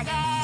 again.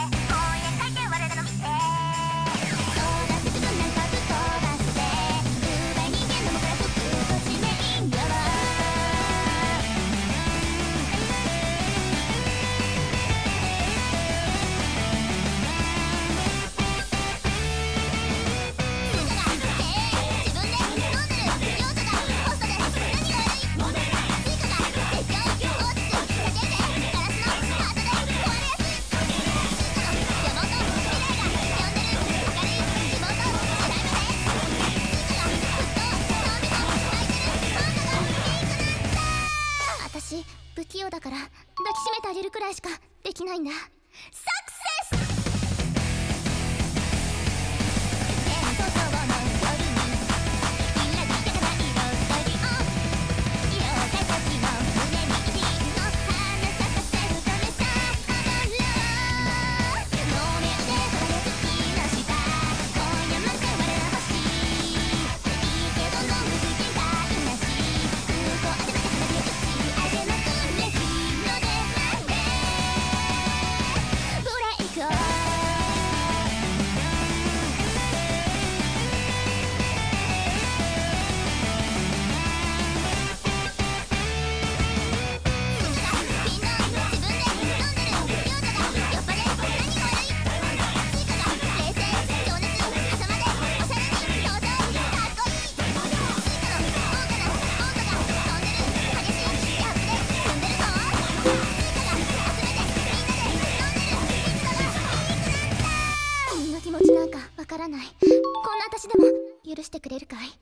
だから抱きしめてあげるくらいしかできないんだ。さからない。こんな私でも許してくれるかい？プレ